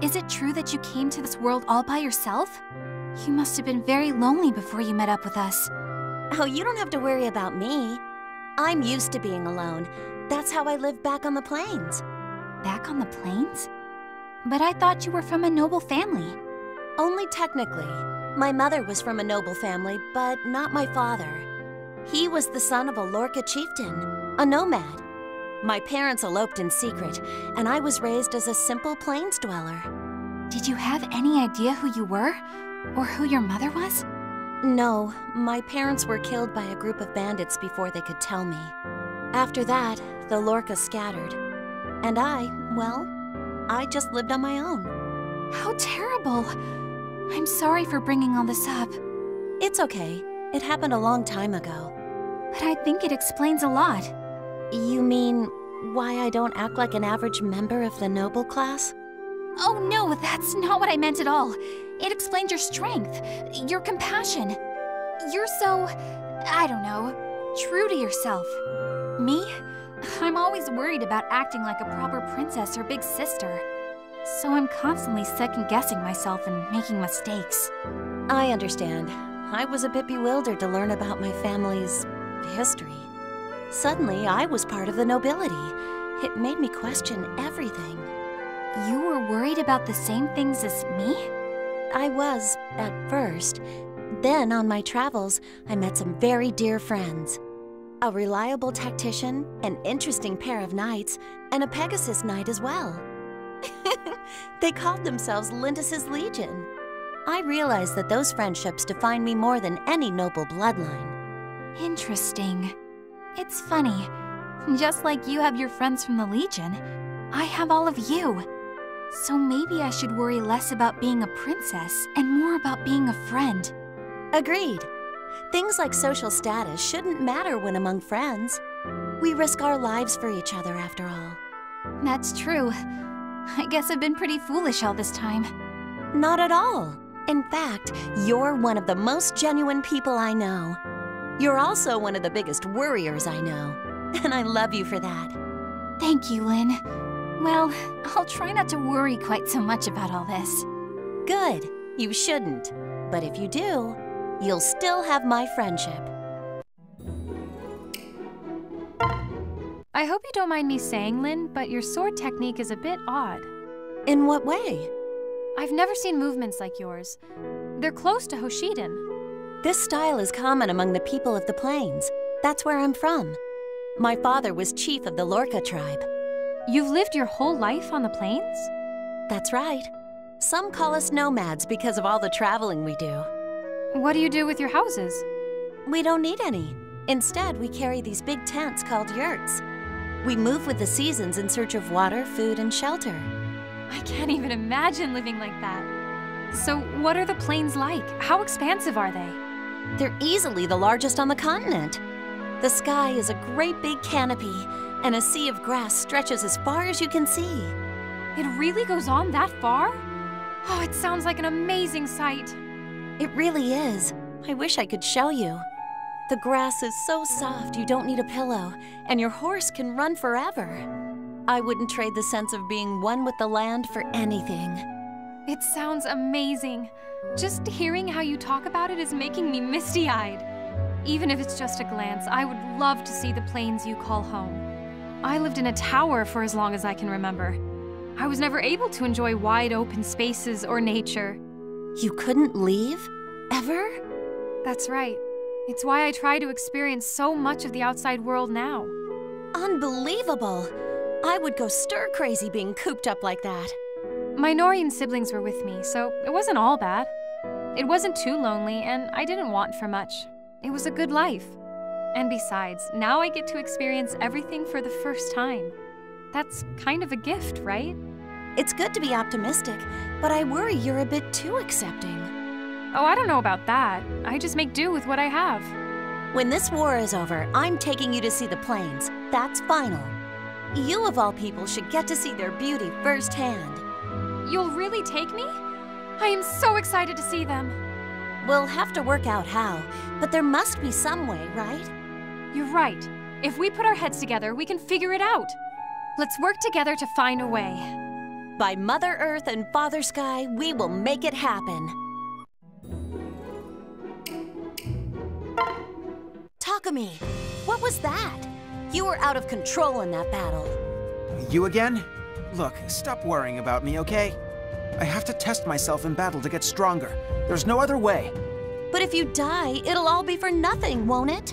Is it true that you came to this world all by yourself? You must have been very lonely before you met up with us. Oh, you don't have to worry about me. I'm used to being alone. That's how I live back on the plains. Back on the plains? But I thought you were from a noble family. Only technically. My mother was from a noble family, but not my father. He was the son of a Lorca chieftain, a nomad. My parents eloped in secret, and I was raised as a simple plains dweller. Did you have any idea who you were? Or who your mother was? No, my parents were killed by a group of bandits before they could tell me. After that, the Lorca scattered. And I, well, I just lived on my own. How terrible! I'm sorry for bringing all this up. It's okay. It happened a long time ago. But I think it explains a lot. You mean why I don't act like an average member of the noble class? Oh no, that's not what I meant at all. It explains your strength, your compassion. You're so, I don't know, true to yourself. Me? I'm always worried about acting like a proper princess or big sister. So I'm constantly second guessing myself and making mistakes. I understand. I was a bit bewildered to learn about my family's history. Suddenly, I was part of the nobility. It made me question everything. You were worried about the same things as me? I was, at first. Then, on my travels, I met some very dear friends. A reliable tactician, an interesting pair of knights, and a Pegasus knight as well. they called themselves Lindis's Legion. I realized that those friendships define me more than any noble bloodline. Interesting. It's funny. Just like you have your friends from the Legion, I have all of you. So maybe I should worry less about being a princess and more about being a friend. Agreed. Things like social status shouldn't matter when among friends. We risk our lives for each other, after all. That's true. I guess I've been pretty foolish all this time. Not at all. In fact, you're one of the most genuine people I know. You're also one of the biggest worriers I know. And I love you for that. Thank you, Lyn. Well, I'll try not to worry quite so much about all this. Good. You shouldn't. But if you do, you'll still have my friendship. I hope you don't mind me saying, Lyn, but your sword technique is a bit odd. In what way? I've never seen movements like yours. They're close to Hoshiden. This style is common among the people of the plains. That's where I'm from. My father was chief of the Lorca tribe. You've lived your whole life on the plains? That's right. Some call us nomads because of all the traveling we do. What do you do with your houses? We don't need any. Instead, we carry these big tents called yurts. We move with the seasons in search of water, food, and shelter. I can't even imagine living like that. So, what are the plains like? How expansive are they? They're easily the largest on the continent. The sky is a great big canopy, and a sea of grass stretches as far as you can see. It really goes on that far? Oh, it sounds like an amazing sight. It really is. I wish I could show you. The grass is so soft you don't need a pillow, and your horse can run forever. I wouldn't trade the sense of being one with the land for anything. It sounds amazing. Just hearing how you talk about it is making me misty eyed. Even if it's just a glance, I would love to see the plains you call home. I lived in a tower for as long as I can remember. I was never able to enjoy wide open spaces or nature. You couldn't leave? Ever? That's right. It's why I try to experience so much of the outside world now. Unbelievable! I would go stir crazy being cooped up like that. My Nohrian siblings were with me, so it wasn't all bad. It wasn't too lonely, and I didn't want for much. It was a good life. And besides, now I get to experience everything for the first time. That's kind of a gift, right? It's good to be optimistic, but I worry you're a bit too accepting. Oh, I don't know about that. I just make do with what I have. When this war is over, I'm taking you to see the plains. That's final. You, of all people, should get to see their beauty firsthand. You'll really take me? I am so excited to see them. We'll have to work out how, but there must be some way, right? You're right. If we put our heads together, we can figure it out. Let's work together to find a way. By Mother Earth and Father Sky, we will make it happen. Takumi, what was that? You were out of control in that battle. You again? Look, stop worrying about me, okay? I have to test myself in battle to get stronger. There's no other way. But if you die, it'll all be for nothing, won't it?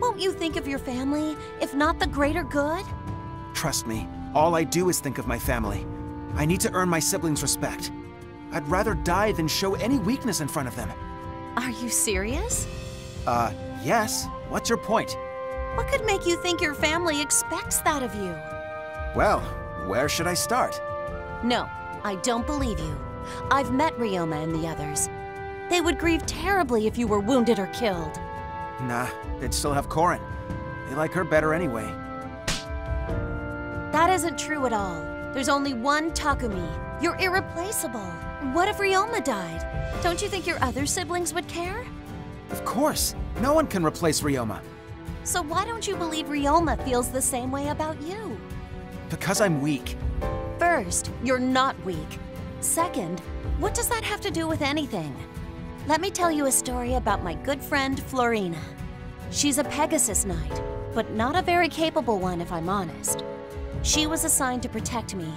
Won't you think of your family, if not the greater good? Trust me, all I do is think of my family. I need to earn my siblings' respect. I'd rather die than show any weakness in front of them. Are you serious? Uh, yes. What's your point? What could make you think your family expects that of you? Well, where should I start? No, I don't believe you. I've met Ryoma and the others. They would grieve terribly if you were wounded or killed. Nah, they'd still have Corrin. They like her better anyway. That isn't true at all. There's only one Takumi. You're irreplaceable. What if Ryoma died? Don't you think your other siblings would care? Of course. No one can replace Ryoma. So why don't you believe Ryoma feels the same way about you? Because I'm weak. First, you're not weak. Second, what does that have to do with anything? Let me tell you a story about my good friend Florina. She's a Pegasus Knight, but not a very capable one if I'm honest. She was assigned to protect me,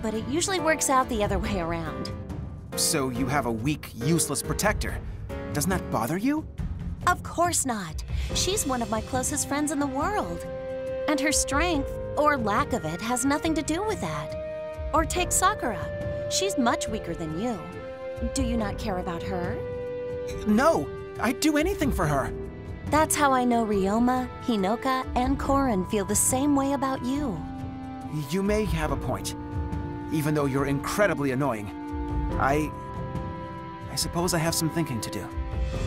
but it usually works out the other way around. So you have a weak, useless protector. Doesn't that bother you? Of course not. She's one of my closest friends in the world. And her strength, or lack of it, has nothing to do with that. Or take Sakura. She's much weaker than you. Do you not care about her? No, I'd do anything for her. That's how I know Ryoma, Hinoka, and Corrin feel the same way about you. You may have a point. Even though you're incredibly annoying. I... I suppose I have some thinking to do.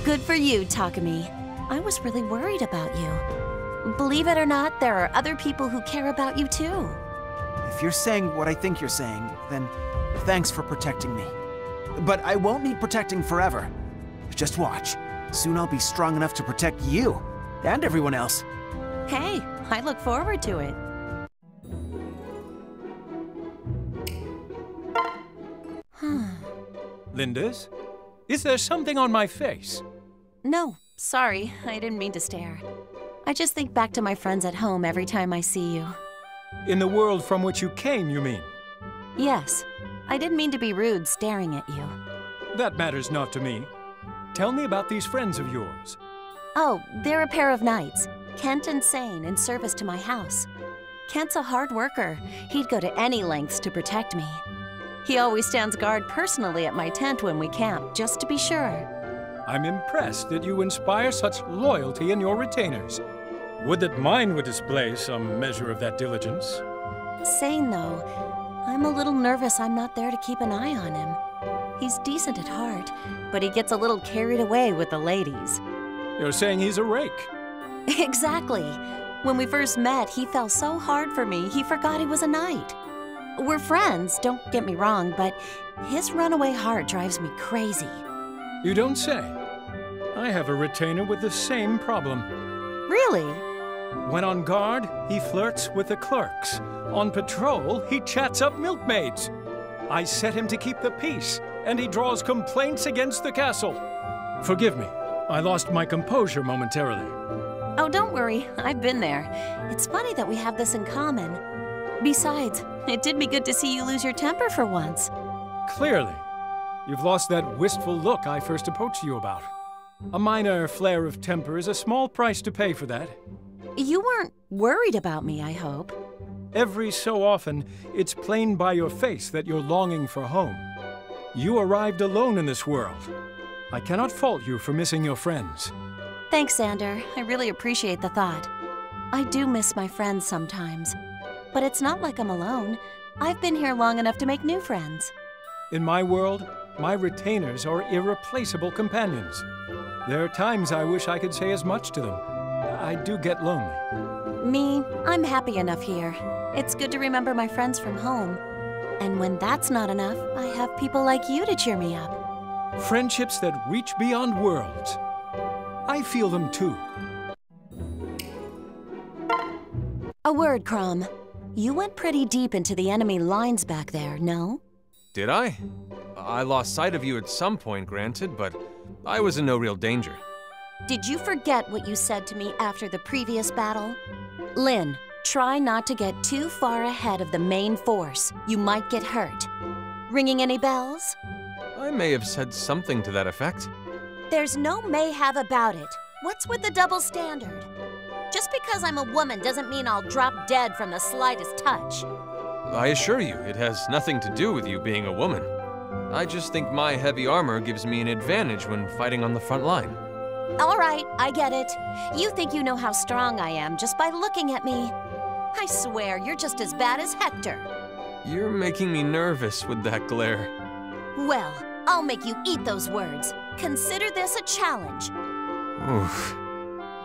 Good for you, Takumi. I was really worried about you. Believe it or not, there are other people who care about you too. If you're saying what I think you're saying, then thanks for protecting me. But I won't need protecting forever. Just watch. Soon I'll be strong enough to protect you and everyone else. Hey, I look forward to it. Lindis? Is there something on my face? No, sorry, I didn't mean to stare. I just think back to my friends at home every time I see you. In the world from which you came, you mean? Yes, I didn't mean to be rude staring at you. That matters not to me. Tell me about these friends of yours. Oh, they're a pair of knights, Kent and Sain, in service to my house. Kent's a hard worker. He'd go to any lengths to protect me. He always stands guard personally at my tent when we camp, just to be sure. I'm impressed that you inspire such loyalty in your retainers. Would that mine would display some measure of that diligence. Sain, though, I'm a little nervous I'm not there to keep an eye on him. He's decent at heart, but he gets a little carried away with the ladies. You're saying he's a rake. Exactly. When we first met, he fell so hard for me, he forgot he was a knight. We're friends, don't get me wrong, but his runaway heart drives me crazy. You don't say. I have a retainer with the same problem. Really? When on guard, he flirts with the clerks. On patrol, he chats up milkmaids. I set him to keep the peace, and he draws complaints against the castle. Forgive me, I lost my composure momentarily. Oh, don't worry, I've been there. It's funny that we have this in common. Besides, it did me good to see you lose your temper for once. Clearly. You've lost that wistful look I first approached you about. A minor flare of temper is a small price to pay for that. You weren't worried about me, I hope. Every so often, it's plain by your face that you're longing for home. You arrived alone in this world. I cannot fault you for missing your friends. Thanks, Xander. I really appreciate the thought. I do miss my friends sometimes. But it's not like I'm alone. I've been here long enough to make new friends. In my world, my retainers are irreplaceable companions. There are times I wish I could say as much to them. I do get lonely. Me, I'm happy enough here. It's good to remember my friends from home. And when that's not enough, I have people like you to cheer me up. Friendships that reach beyond worlds. I feel them too. A word, Chrom. You went pretty deep into the enemy lines back there, no? Did I? I lost sight of you at some point, granted, but I was in no real danger. Did you forget what you said to me after the previous battle? Lyn, try not to get too far ahead of the main force. You might get hurt. Ringing any bells? I may have said something to that effect. There's no may have about it. What's with the double standard? Just because I'm a woman doesn't mean I'll drop dead from the slightest touch. I assure you, it has nothing to do with you being a woman. I just think my heavy armor gives me an advantage when fighting on the front line. All right, I get it. You think you know how strong I am just by looking at me. I swear, you're just as bad as Hector. You're making me nervous with that glare. Well, I'll make you eat those words. Consider this a challenge. Oof.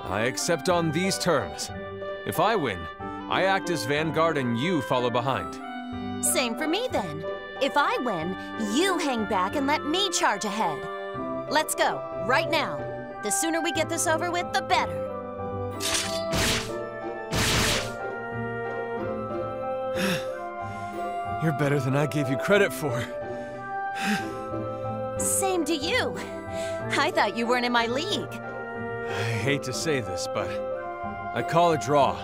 I accept on these terms. If I win, I act as vanguard and you follow behind. Same for me then. If I win, you hang back and let me charge ahead. Let's go, right now. The sooner we get this over with, the better. You're better than I gave you credit for. Same to you. I thought you weren't in my league. I hate to say this, but I call a draw.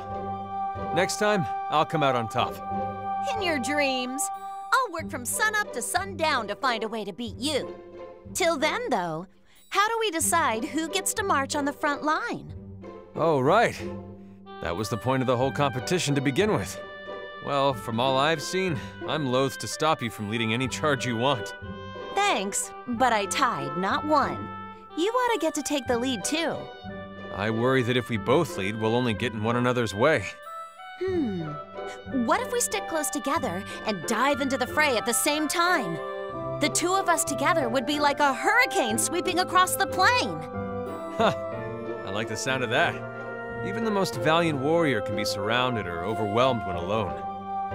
Next time, I'll come out on top. In your dreams. I'll work from sunup to sundown to find a way to beat you. Till then, though, how do we decide who gets to march on the front line? Oh, right. That was the point of the whole competition to begin with. Well, from all I've seen, I'm loath to stop you from leading any charge you want. Thanks, but I tied, not won. You ought to get to take the lead, too. I worry that if we both lead, we'll only get in one another's way. Hmm. What if we stick close together and dive into the fray at the same time? The two of us together would be like a hurricane sweeping across the plain. Huh. I like the sound of that. Even the most valiant warrior can be surrounded or overwhelmed when alone.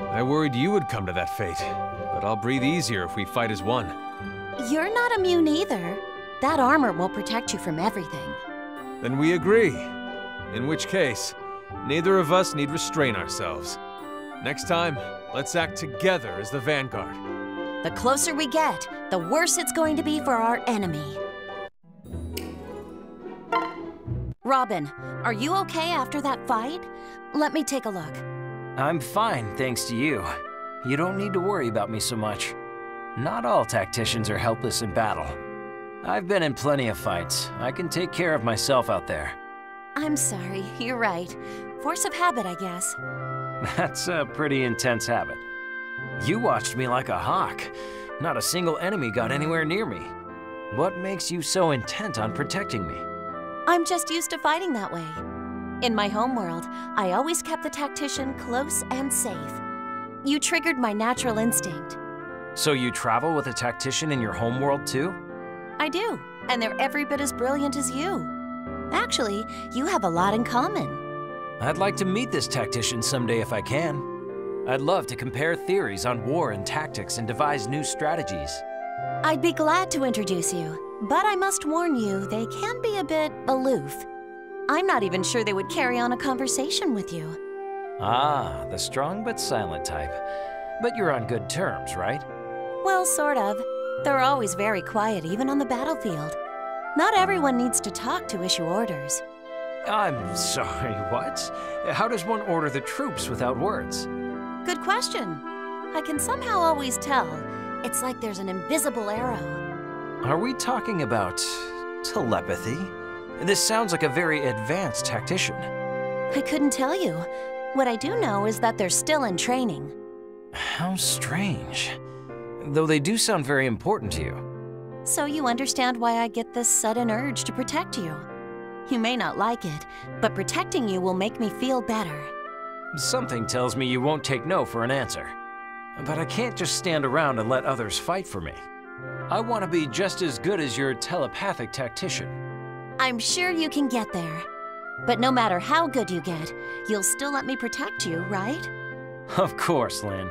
I worried you would come to that fate, but I'll breathe easier if we fight as one. You're not immune either. That armor won't protect you from everything. Then we agree. In which case, neither of us need restrain ourselves. Next time, let's act together as the Vanguard. The closer we get, the worse it's going to be for our enemy. Robin, are you okay after that fight? Let me take a look. I'm fine, thanks to you. You don't need to worry about me so much. Not all tacticians are helpless in battle. I've been in plenty of fights. I can take care of myself out there. I'm sorry, you're right. Force of habit, I guess. That's a pretty intense habit. You watched me like a hawk. Not a single enemy got anywhere near me. What makes you so intent on protecting me? I'm just used to fighting that way. In my homeworld, I always kept the tactician close and safe. You triggered my natural instinct. So you travel with a tactician in your homeworld too? I do, and they're every bit as brilliant as you. Actually, you have a lot in common. I'd like to meet this tactician someday if I can. I'd love to compare theories on war and tactics and devise new strategies. I'd be glad to introduce you, but I must warn you, they can be a bit aloof. I'm not even sure they would carry on a conversation with you. Ah, the strong but silent type. But you're on good terms, right? Well, sort of. They're always very quiet, even on the battlefield. Not everyone needs to talk to issue orders. I'm sorry, what? How does one order the troops without words? Good question. I can somehow always tell. It's like there's an invisible arrow. Are we talking about telepathy? This sounds like a very advanced tactician. I couldn't tell you. What I do know is that they're still in training. How strange. Though they do sound very important to you. So you understand why I get this sudden urge to protect you. You may not like it, but protecting you will make me feel better. Something tells me you won't take no for an answer. But I can't just stand around and let others fight for me. I want to be just as good as your telepathic tactician. I'm sure you can get there. But no matter how good you get, you'll still let me protect you, right? Of course, Lyn.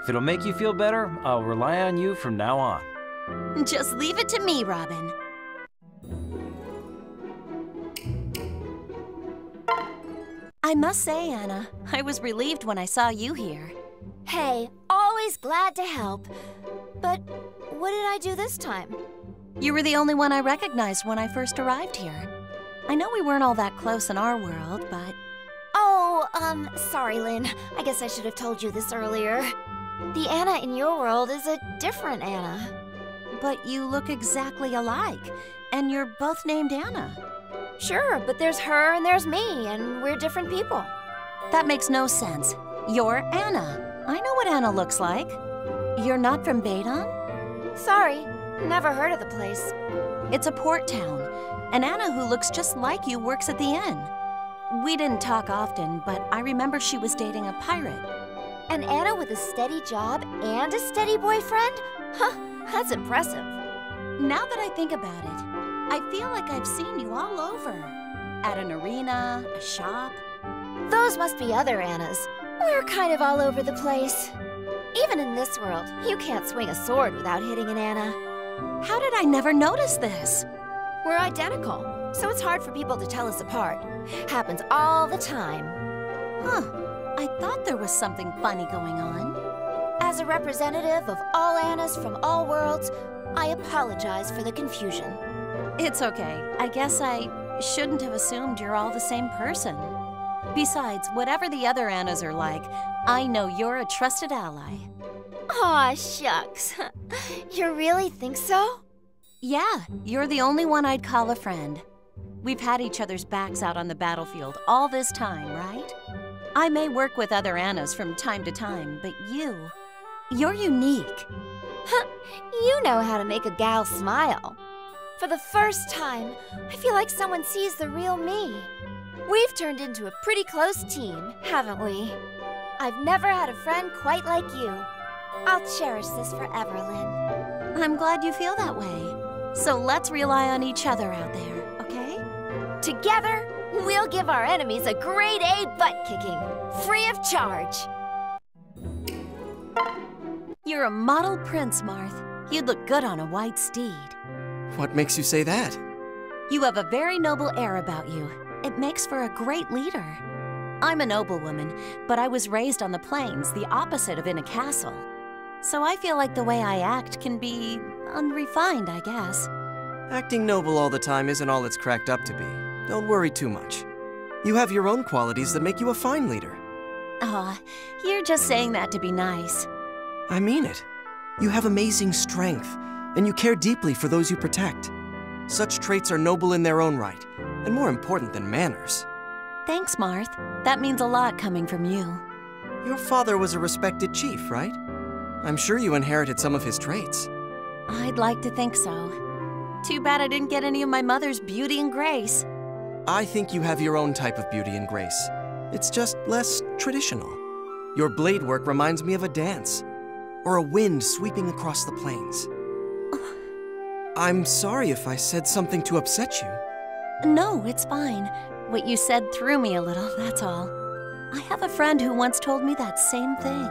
If it'll make you feel better, I'll rely on you from now on. Just leave it to me, Robin. I must say, Anna, I was relieved when I saw you here. Hey, always glad to help. But what did I do this time? You were the only one I recognized when I first arrived here. I know we weren't all that close in our world, but Oh, um, sorry, Lyn. I guess I should have told you this earlier. The Anna in your world is a different Anna. but you look exactly alike, and you're both named Anna. Sure, but there's her and there's me, and we're different people. That makes no sense. You're Anna. I know what Anna looks like. You're not from Badon? Sorry, never heard of the place. It's a port town, and Anna, who looks just like you, works at the inn. We didn't talk often, but I remember she was dating a pirate. An Anna with a steady job and a steady boyfriend? Huh, that's impressive. Now that I think about it, I feel like I've seen you all over. At an arena, a shop. Those must be other Annas. We're kind of all over the place. Even in this world, you can't swing a sword without hitting an Anna. How did I never notice this? We're identical, so it's hard for people to tell us apart. Happens all the time. Huh. I thought there was something funny going on. As a representative of all Annas from all worlds, I apologize for the confusion. It's okay. I guess I shouldn't have assumed you're all the same person. Besides, whatever the other Annas are like, I know you're a trusted ally. Aw, shucks. you really think so? Yeah, you're the only one I'd call a friend. We've had each other's backs out on the battlefield all this time, right? I may work with other Annas from time to time, but you, you're unique. Huh. You know how to make a gal smile. For the first time, I feel like someone sees the real me. We've turned into a pretty close team, haven't we? I've never had a friend quite like you. I'll cherish this forever, Lyn. I'm glad you feel that way. So let's rely on each other out there, okay? Together, we'll give our enemies a grade A butt kicking, free of charge. You're a model prince, Marth. You'd look good on a white steed. What makes you say that? You have a very noble air about you. It makes for a great leader. I'm a noblewoman, but I was raised on the plains, the opposite of in a castle. So I feel like the way I act can be unrefined, I guess. Acting noble all the time isn't all it's cracked up to be. Don't worry too much. You have your own qualities that make you a fine leader. Aw, you're just saying that to be nice. I mean it. You have amazing strength, and you care deeply for those you protect. Such traits are noble in their own right, and more important than manners. Thanks, Marth. That means a lot coming from you. Your father was a respected chief, right? I'm sure you inherited some of his traits. I'd like to think so. Too bad I didn't get any of my mother's beauty and grace. I think you have your own type of beauty and grace. It's just less traditional. Your blade work reminds me of a dance, or a wind sweeping across the plains. I'm sorry if I said something to upset you. No, it's fine. What you said threw me a little, that's all. I have a friend who once told me that same thing.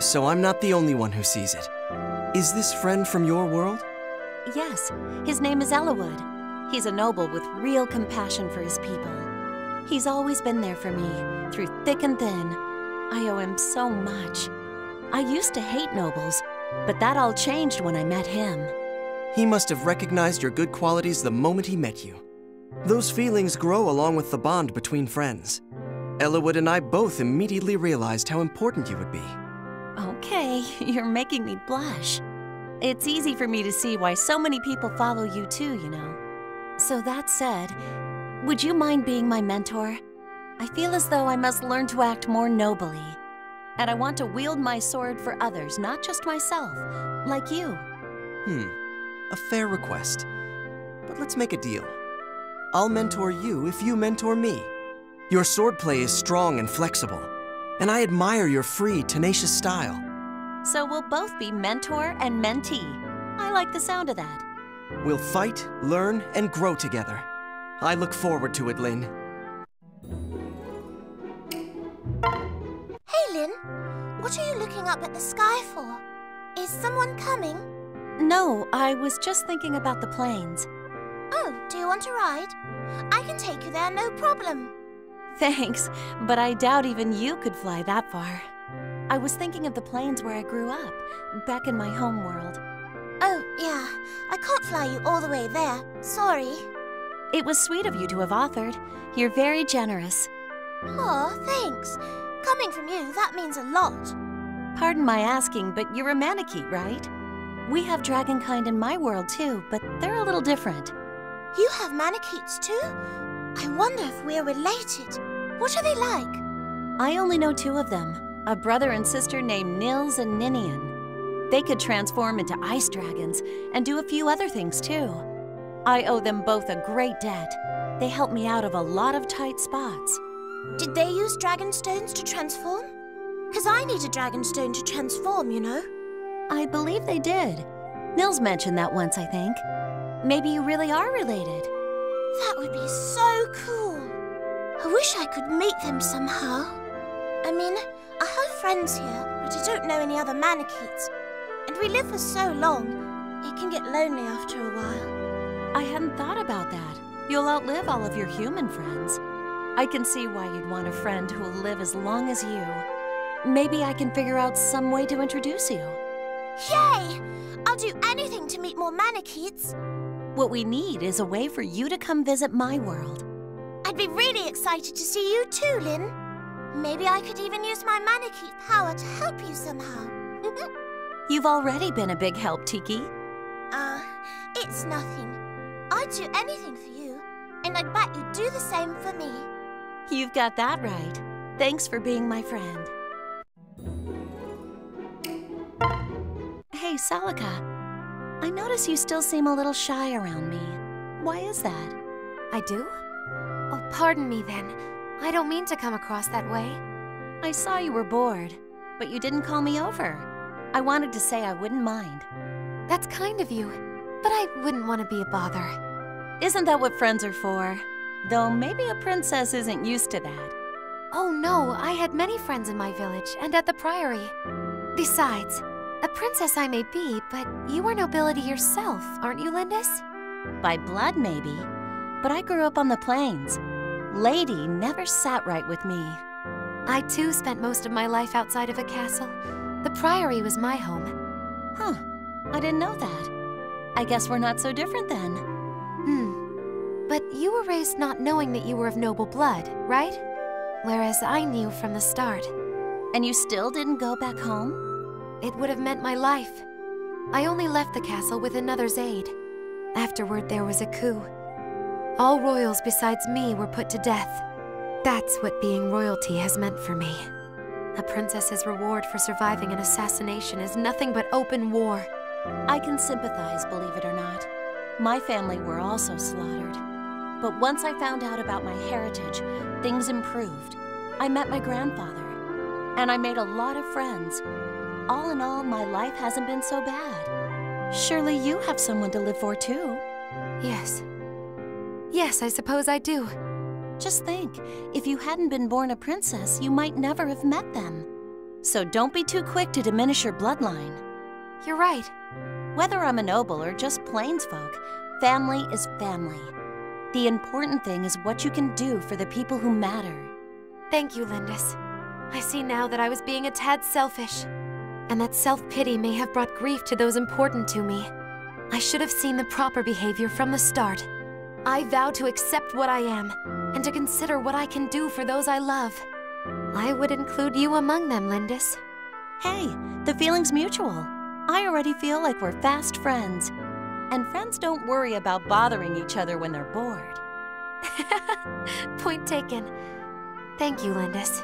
So I'm not the only one who sees it. Is this friend from your world? Yes, his name is Eliwood. He's a noble with real compassion for his people. He's always been there for me, through thick and thin. I owe him so much. I used to hate nobles, but that all changed when I met him. He must have recognized your good qualities the moment he met you. Those feelings grow along with the bond between friends. Eliwood and I both immediately realized how important you would be. Okay, you're making me blush. It's easy for me to see why so many people follow you too, you know. So that said, would you mind being my mentor? I feel as though I must learn to act more nobly. And I want to wield my sword for others, not just myself, like you. Hmm, a fair request. But let's make a deal. I'll mentor you if you mentor me. Your swordplay is strong and flexible, and I admire your free, tenacious style. So we'll both be mentor and mentee. I like the sound of that. We'll fight, learn, and grow together. I look forward to it, Lyn. Hey, Lyn. What are you looking up at the sky for? Is someone coming? No, I was just thinking about the plains. Oh, do you want to ride? I can take you there, no problem. Thanks, but I doubt even you could fly that far. I was thinking of the plains where I grew up, back in my home world. Oh, yeah. I can't fly you all the way there. Sorry. It was sweet of you to have offered. You're very generous. Aw, thanks. Coming from you, that means a lot. Pardon my asking, but you're a Manakete, right? We have dragonkind in my world too, but they're a little different. You have Manaketes too? I wonder if we're related. What are they like? I only know two of them a brother and sister named Nils and Ninian. They could transform into ice dragons and do a few other things too. I owe them both a great debt. They helped me out of a lot of tight spots. Did they use dragon stones to transform? Because I need a dragon stone to transform, you know? I believe they did. Nils mentioned that once, I think. Maybe you really are related. That would be so cool. I wish I could meet them somehow. I mean, I have friends here, but I don't know any other Manaketes. And we live for so long, it can get lonely after a while. I hadn't thought about that. You'll outlive all of your human friends. I can see why you'd want a friend who will live as long as you. Maybe I can figure out some way to introduce you. Yay! I'll do anything to meet more Manaketes. What we need is a way for you to come visit my world. I'd be really excited to see you too, Lyn. Maybe I could even use my Manakete power to help you somehow. You've already been a big help, Tiki. Uh, it's nothing. I'd do anything for you, and I'd bet you'd do the same for me. You've got that right. Thanks for being my friend. Hey, Celica. I notice you still seem a little shy around me. Why is that? I do? Oh, pardon me then. I don't mean to come across that way. I saw you were bored, but you didn't call me over. I wanted to say I wouldn't mind. That's kind of you, but I wouldn't want to be a bother. Isn't that what friends are for? Though maybe a princess isn't used to that. Oh no, I had many friends in my village and at the priory. Besides, a princess I may be, but you are nobility yourself, aren't you, Lindis? By blood, maybe. But I grew up on the plains. Lady never sat right with me. I too spent most of my life outside of a castle. The priory was my home. Huh. I didn't know that. I guess we're not so different then. Hmm. But you were raised not knowing that you were of noble blood, right? Whereas I knew from the start. And you still didn't go back home? It would have meant my life. I only left the castle with another's aid. Afterward, there was a coup. All royals besides me were put to death. That's what being royalty has meant for me. A princess's reward for surviving an assassination is nothing but open war. I can sympathize, believe it or not. My family were also slaughtered. But once I found out about my heritage, things improved. I met my grandfather, and I made a lot of friends. All in all, my life hasn't been so bad. Surely you have someone to live for, too. Yes. Yes, I suppose I do. Just think, if you hadn't been born a princess, you might never have met them. So don't be too quick to diminish your bloodline. You're right. Whether I'm a noble or just plains folk, family is family. The important thing is what you can do for the people who matter. Thank you, Lindis. I see now that I was being a tad selfish, and that self-pity may have brought grief to those important to me. I should have seen the proper behavior from the start. I vow to accept what I am, and to consider what I can do for those I love. I would include you among them, Lindis. Hey, the feeling's mutual. I already feel like we're fast friends. And friends don't worry about bothering each other when they're bored. Point taken. Thank you, Lindis.